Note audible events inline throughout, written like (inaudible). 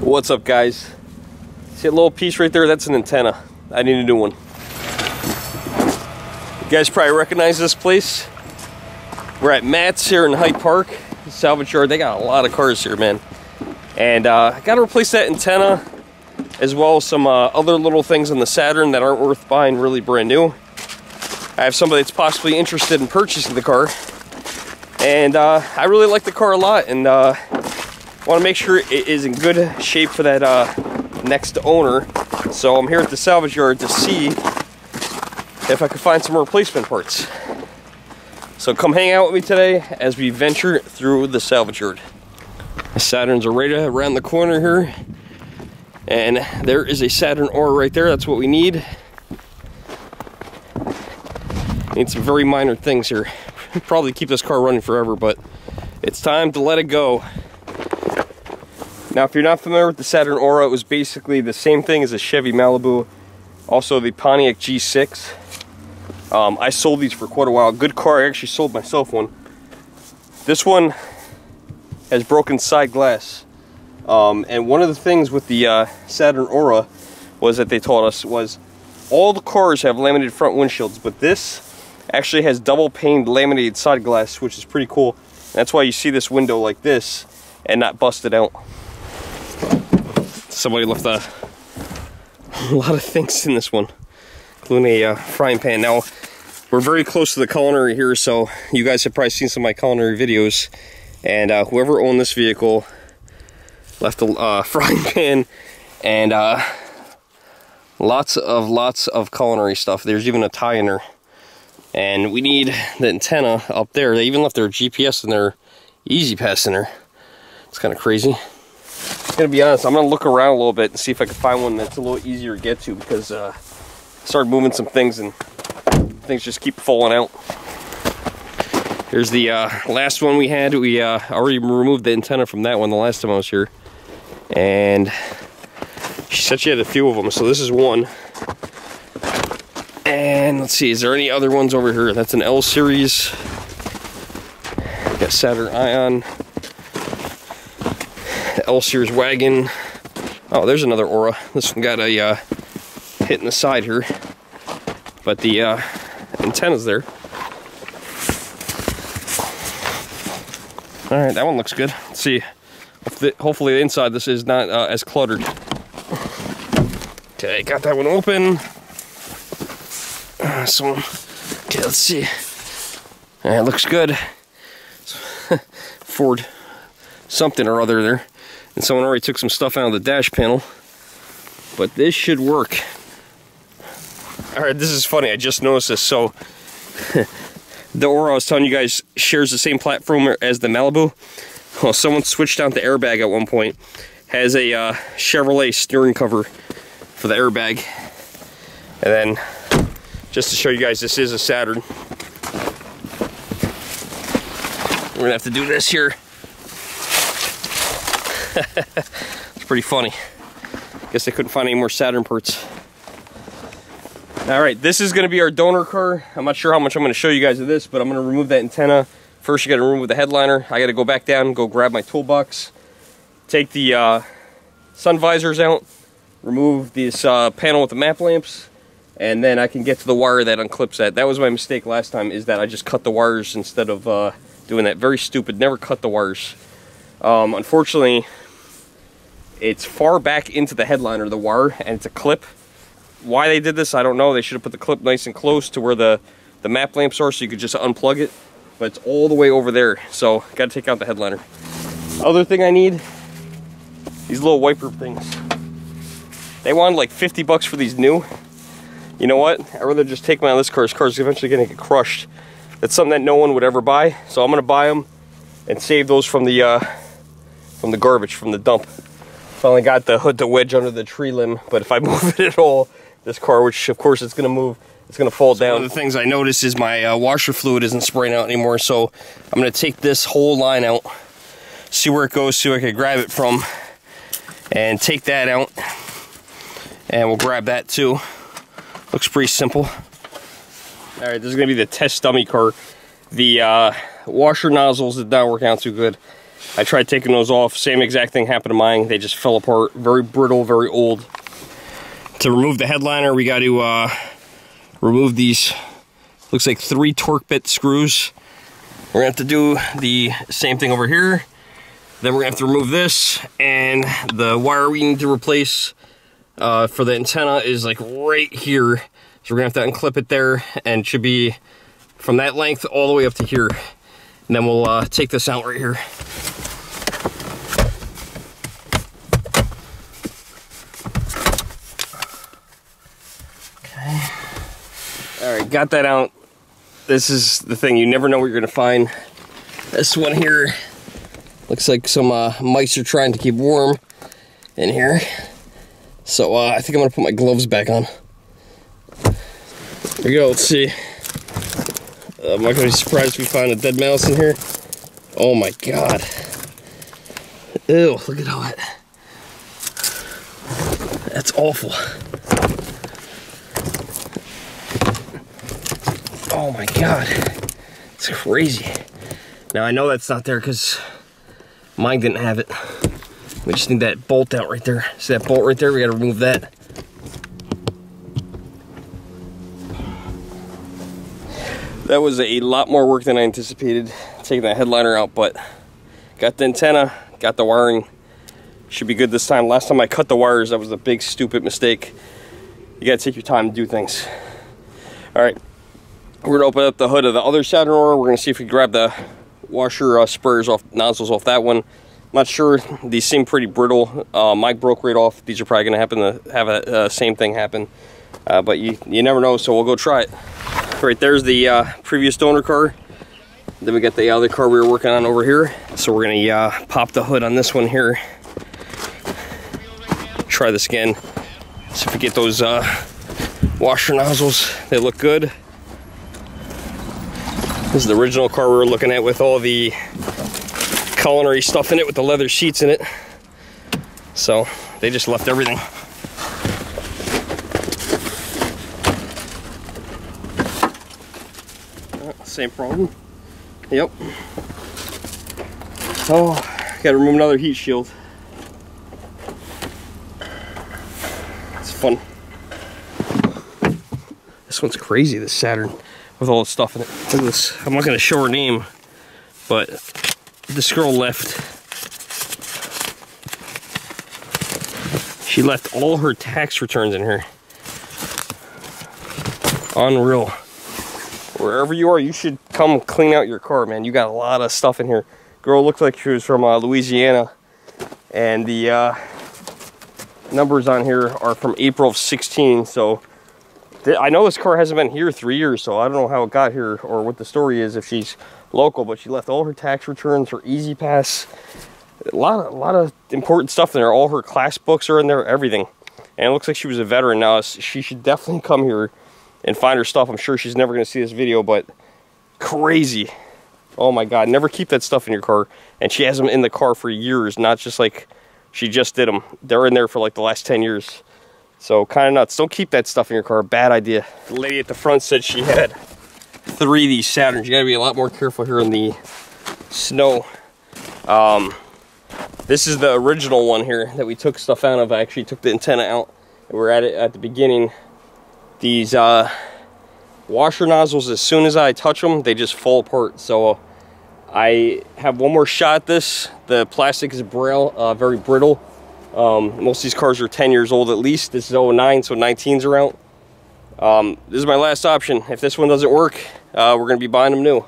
What's up guys? See a little piece right there? That's an antenna. I need a new one. You guys probably recognize this place. We're at Matt's here in Hyde Park, salvage yard. They got a lot of cars here, man. And uh, I gotta replace that antenna as well as some uh, other little things on the Saturn that aren't worth buying really brand new. I have somebody that's possibly interested in purchasing the car. And uh, I really like the car a lot and uh, want to make sure it is in good shape for that uh, next owner. So I'm here at the salvage yard to see if I can find some replacement parts. So come hang out with me today as we venture through the salvage yard. Saturns are right around the corner here. And there is a Saturn Aura right there. That's what we need. Need some very minor things here. (laughs) Probably keep this car running forever, but it's time to let it go. Now, if you're not familiar with the Saturn Aura, it was basically the same thing as a Chevy Malibu, also the Pontiac G6. Um, I sold these for quite a while. Good car, I actually sold myself one. This one has broken side glass. Um, and one of the things with the uh, Saturn Aura was that they told us was all the cars have laminated front windshields, but this actually has double paned laminated side glass, which is pretty cool. That's why you see this window like this and not busted out. Somebody left a, a (laughs) lot of things in this one, including a uh, frying pan. Now, we're very close to the culinary here, so you guys have probably seen some of my culinary videos. And uh, whoever owned this vehicle left a uh, (laughs) frying pan and uh, lots of lots of culinary stuff. There's even a tie in there. And we need the antenna up there. They even left their GPS and their E-ZPass in there. It's kind of crazy. I'm gonna be honest, I'm gonna look around a little bit and see if I can find one that's a little easier to get to because uh, I started moving some things and things just keep falling out. Here's the uh, last one we had. We uh, already removed the antenna from that one the last time I was here. And she said she had a few of them so this is one. And let's see is there any other ones over here? That's an L series. Got Saturn Ion Series wagon oh there's another Aura this one got a uh, hit in the side here but the uh, antenna's there all right that one looks good let's see hopefully the inside this is not uh, as cluttered. Okay, got that one open. Uh, so, okay, let's see. It looks good. (laughs) Ford something or other there. And someone already took some stuff out of the dash panel. But this should work. Alright, this is funny. I just noticed this. So, (laughs) the Aura I was telling you guys shares the same platform as the Malibu. Well, someone switched out the airbag at one point. Has a uh, Chevrolet steering cover for the airbag. And then, just to show you guys, this is a Saturn. We're gonna have to do this here. It's pretty funny. Guess they couldn't find any more Saturn parts. All right, this is gonna be our donor car. I'm not sure how much I'm gonna show you guys of this, but I'm gonna remove that antenna First, you got to remove the headliner. I got to go back down, go grab my toolbox, take the uh, sun visors out, remove this uh, panel with the map lamps, and then I can get to the wire that unclips that. That was my mistake last time, is that I just cut the wires instead of uh, doing that. Very stupid, never cut the wires. Um, unfortunately, it's far back into the headliner, the wire, and it's a clip. Why they did this, I don't know. They should have put the clip nice and close to where the, the map lamps are so you could just unplug it but it's all the way over there. So got to take out the headliner. Other thing I need, these little wiper things. They wanted like 50 bucks for these new. You know what? I'd rather just take them out of this car. This car's eventually gonna get crushed. That's something that no one would ever buy. So I'm gonna buy them and save those from the uh, from the garbage, from the dump. Finally got the hood to wedge under the tree limb, but if I (laughs) move it at all, this car, which of course it's gonna move, it's gonna fall so down. One of the things I noticed is my uh, washer fluid isn't spraying out anymore, so I'm gonna take this whole line out, see where it goes, see where I can grab it from, and take that out, and we'll grab that too. Looks pretty simple. All right, this is gonna be the test dummy car. The uh, washer nozzles did not work out too good. I tried taking those off. Same exact thing happened to mine. They just fell apart. Very brittle, very old. To remove the headliner, we got to uh, remove these, looks like three torque bit screws. We're gonna have to do the same thing over here. Then we're gonna have to remove this and the wire we need to replace uh, for the antenna is like right here. So we're gonna have to unclip it there and it should be from that length all the way up to here. And then we'll uh, take this out right here. All right, got that out. This is the thing, you never know what you're gonna find. This one here looks like some uh, mice are trying to keep warm in here. So uh, I think I'm gonna put my gloves back on. There we go, let's see. Uh, I'm not gonna be surprised if we find a dead mouse in here. Oh my god. Ew, look at all that. That's awful. Oh my god. It's crazy. Now I know that's not there because mine didn't have it. We just need that bolt out right there. See that bolt right there? We gotta remove that. That was a lot more work than I anticipated, taking that headliner out, but got the antenna, got the wiring. Should be good this time. Last time I cut the wires, that was a big, stupid mistake. You gotta take your time to do things. All right, we're gonna open up the hood of the other Saturn Aurora. We're gonna see if we grab the washer uh, spurs off, nozzles off that one. Not sure. These seem pretty brittle. Uh, Mike broke right off. These are probably to happen to have a uh, same thing happen. Uh, but you, you never know, so we'll go try it. Right there's the uh, previous donor car. Then we got the other car we were working on over here. So we're to uh, pop the hood on this one here. Try this again. See if we get those uh, washer nozzles. They look good. This is the original car we were looking at with all the culinary stuff in it with the leather sheets in it. So they just left everything. Oh, same problem. Yep. Oh, gotta remove another heat shield. It's fun. This one's crazy, this Saturn, with all the stuff in it. Look at this. I'm not gonna show her name, but this girl left. She left all her tax returns in here. Unreal. Wherever you are, you should come clean out your car, man. You got a lot of stuff in here. Girl looked like she was from uh, Louisiana. And the uh, numbers on here are from April of 16. So I know this car hasn't been here three years, so I don't know how it got here or what the story is if she's local, but she left all her tax returns, her E-ZPass, a lot of, a lot of important stuff in there. All her class books are in there, everything. And it looks like she was a veteran now. She should definitely come here and find her stuff. I'm sure she's never going to see this video, but crazy. Oh my God, never keep that stuff in your car. And she has them in the car for years, not just like she just did them. They're in there for like the last 10 years. So kind of nuts. Don't keep that stuff in your car. Bad idea. The lady at the front said she had three of these Saturns. You gotta be a lot more careful here in the snow. Um, this is the original one here that we took stuff out of. I actually took the antenna out. We are at it at the beginning. These uh, washer nozzles, as soon as I touch them, they just fall apart. So I have one more shot this. The plastic is braille, uh, very brittle. Um, most of these cars are 10 years old at least. This is 09, so 19s are out. Um, this is my last option. If this one doesn't work, uh, we're going to be buying them new.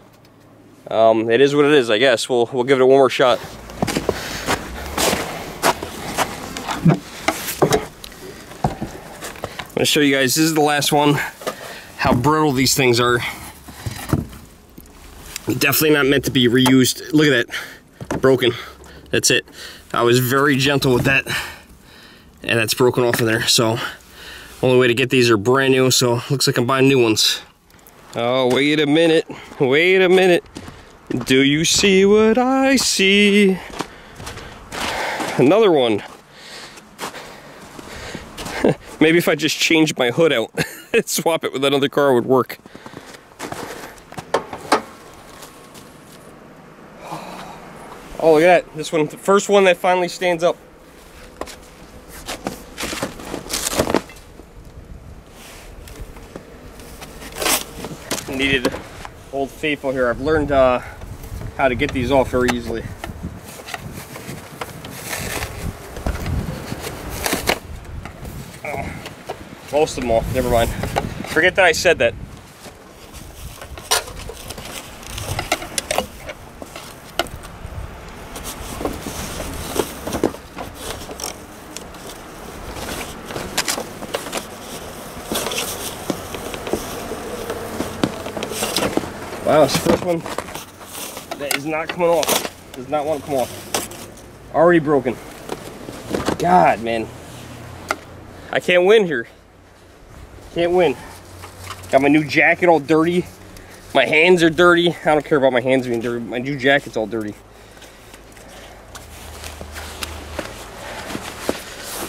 Um, it is what it is, I guess. We'll, we'll give it one more shot. I'm going to show you guys, this is the last one, how brittle these things are. Definitely not meant to be reused. Look at that, broken. That's it. I was very gentle with that, and that's broken off of there. So, only way to get these are brand new, so looks like I'm buying new ones. Oh, wait a minute. Wait a minute. Do you see what I see? Another one. (laughs) Maybe if I just changed my hood out and (laughs) swap it with another car would work. Oh, look at that. This one, the first one that finally stands up. Needed Old Faithful here. I've learned uh, how to get these off very easily. Most of them off. Never mind. Forget that I said that. Wow, it's the first one that is not coming off. Does not want to come off. Already broken. God, man. I can't win here. Can't win. Got my new jacket all dirty. My hands are dirty. I don't care about my hands being dirty. My new jacket's all dirty.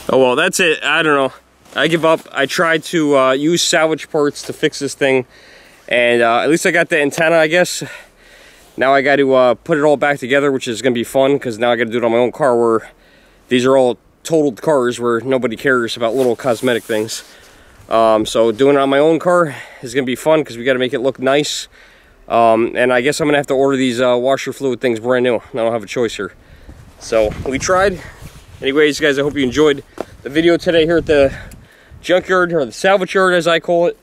Oh well, that's it. I don't know. I give up. I tried to uh, use salvage parts to fix this thing. And uh, at least I got the antenna, I guess. Now I got to uh, put it all back together, which is going to be fun because now I got to do it on my own car where these are all totaled cars where nobody cares about little cosmetic things. Um, so doing it on my own car is going to be fun because we got to make it look nice. Um, and I guess I'm going to have to order these uh, washer fluid things brand new. I don't have a choice here. So we tried. Anyways, guys, I hope you enjoyed the video today here at the junkyard or the salvage yard as I call it.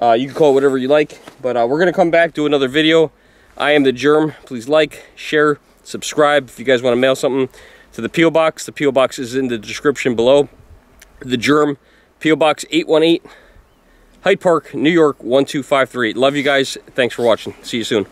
Uh, you can call it whatever you like, but uh, we're going to come back, do another video. I am the Germ. Please like, share, subscribe if you guys want to mail something to the P.O. Box. The P.O. Box is in the description below. The Germ, P.O. Box 818, Hyde Park, New York 12538. Love you guys. Thanks for watching. See you soon.